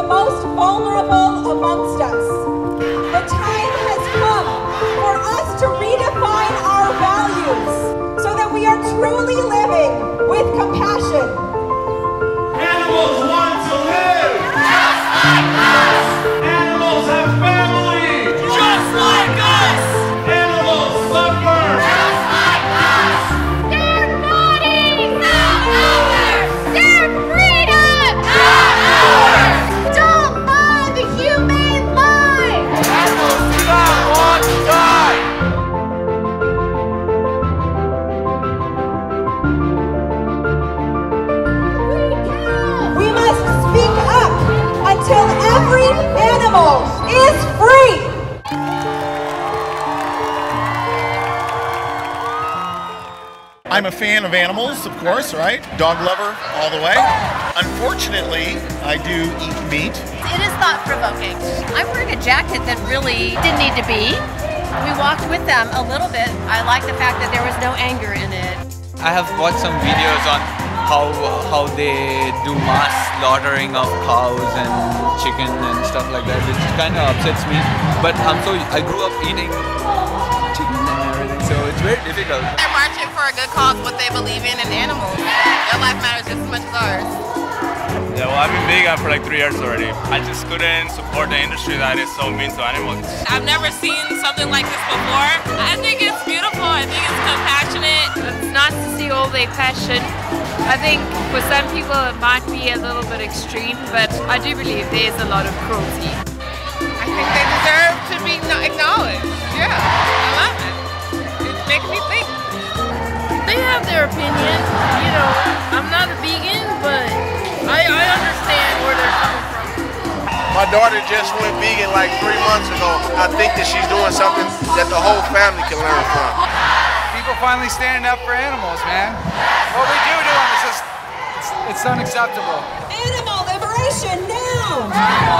the most vulnerable amongst us. The time has come for us to redefine our values so that we are truly living with compassion I'm a fan of animals, of course, right? Dog lover all the way. Unfortunately, I do eat meat. It is thought provoking. I'm wearing a jacket that really didn't need to be. We walked with them a little bit. I like the fact that there was no anger in it. I have watched some videos on how how they do mass slaughtering of cows and chicken and stuff like that, which kind of upsets me. But I'm so I grew up eating it's very difficult. They're marching for a good cause, what they believe in, and animals. Their life matters just as much as ours. Yeah, well, I've been vegan for like three years already. I just couldn't support the industry that is so mean to animals. I've never seen something like this before. I think it's beautiful. I think it's compassionate. It's nice to see all their passion. I think for some people it might be a little bit extreme, but I do believe there's a lot of cruelty. I think they deserve to be daughter just went vegan like three months ago. I think that she's doing something that the whole family can learn from. People finally standing up for animals, man. What we do to them is just, it's, it's unacceptable. Animal liberation now!